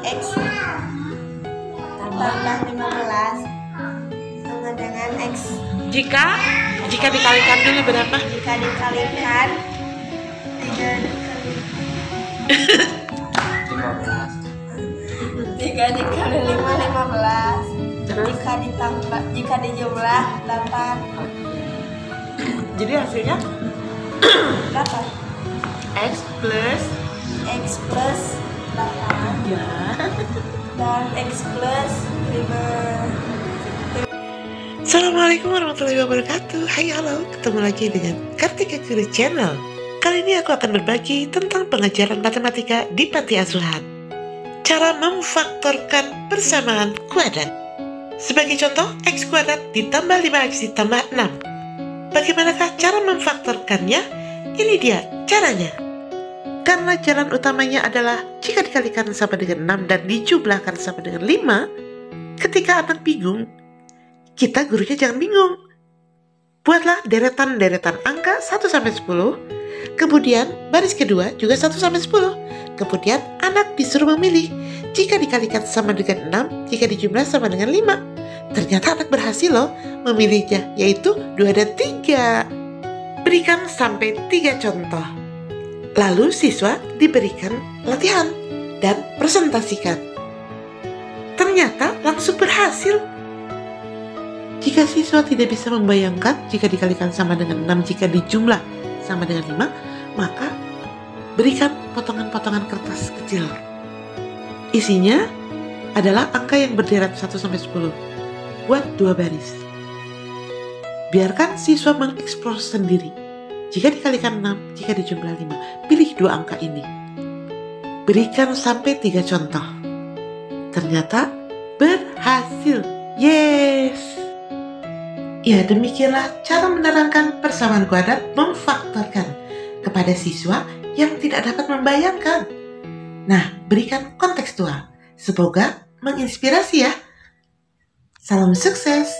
X. Tambah 15 sama dengan X. Jika jika dikalikan dulu berapa? jika dikalikan tiga dikali tiga dikali lima lima belas. Jika ditambah jika dijumlah delapan. Jadi hasilnya? Berapa x plus? X plus dan x plus lima. Assalamualaikum warahmatullahi wabarakatuh. Hai halo, ketemu lagi dengan Kartika Kuri Channel. Kali ini aku akan berbagi tentang pengajaran matematika di panti asuhan. Cara memfaktorkan persamaan kuadrat. Sebagai contoh, x kuadrat ditambah 5x ditambah 6. Bagaimanakah cara memfaktorkannya? Ini dia caranya. Karena jalan utamanya adalah jika dikalikan sama dengan 6 dan dijumlahkan sama dengan 5, ketika anak bingung, kita gurunya jangan bingung. Buatlah deretan-deretan angka 1 sampai 10. Kemudian baris kedua juga 1 sampai 10. Kemudian anak disuruh memilih jika dikalikan sama dengan 6, jika dijumlah sama dengan 5. Ternyata anak berhasil loh memilihnya yaitu 2 dan 3. Berikan sampai 3 contoh. Lalu siswa diberikan latihan dan presentasikan. Ternyata langsung berhasil jika siswa tidak bisa membayangkan jika dikalikan sama dengan 6 jika dijumlah sama dengan 5, maka berikan potongan-potongan kertas kecil. Isinya adalah angka yang berderet 1 sampai 10. Buat dua baris. Biarkan siswa mengeksplor sendiri. Jika dikalikan 6, jika dijumlah 5, pilih dua angka ini. Berikan sampai tiga contoh. Ternyata berhasil. Yes! Ya, demikianlah cara menerangkan persamaan kuadrat memfaktorkan kepada siswa yang tidak dapat membayangkan. Nah, berikan kontekstual. Semoga menginspirasi ya. Salam sukses.